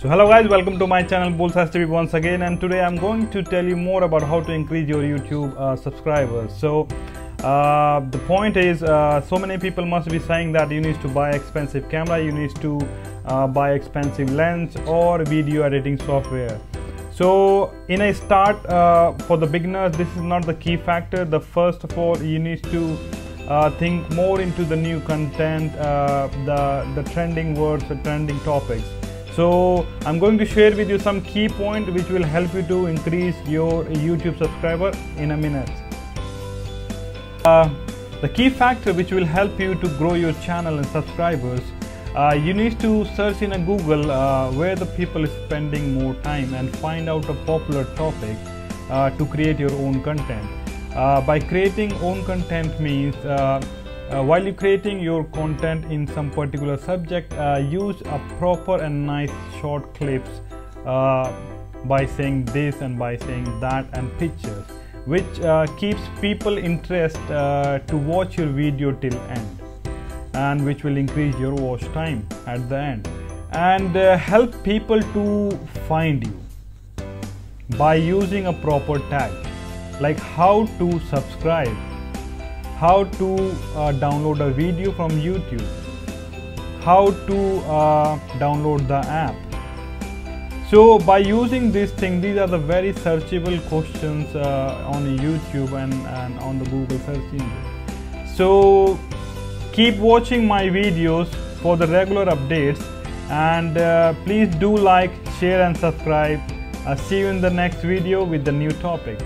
So hello guys, welcome to my channel Bulls TV once again and today I'm going to tell you more about how to increase your YouTube uh, subscribers. So uh, the point is uh, so many people must be saying that you need to buy expensive camera, you need to uh, buy expensive lens or video editing software. So in a start uh, for the beginners this is not the key factor. The first of all you need to uh, think more into the new content, the, the trending words, the trending topics so I'm going to share with you some key point which will help you to increase your YouTube subscriber in a minute. Uh, the key factor which will help you to grow your channel and subscribers uh, you need to search in a Google uh, where the people is spending more time and find out a popular topic uh, to create your own content. Uh, by creating own content means uh, while you creating your content in some particular subject uh, use a proper and nice short clips uh, by saying this and by saying that and pictures which uh, keeps people interest uh, to watch your video till end and which will increase your watch time at the end and help people to find you by using a proper tag like how to subscribe how to uh, download a video from YouTube, how to uh, download the app. So by using this thing, these are the very searchable questions uh, on YouTube and, and on the Google search engine. So keep watching my videos for the regular updates and uh, please do like, share and subscribe. I'll see you in the next video with the new topic.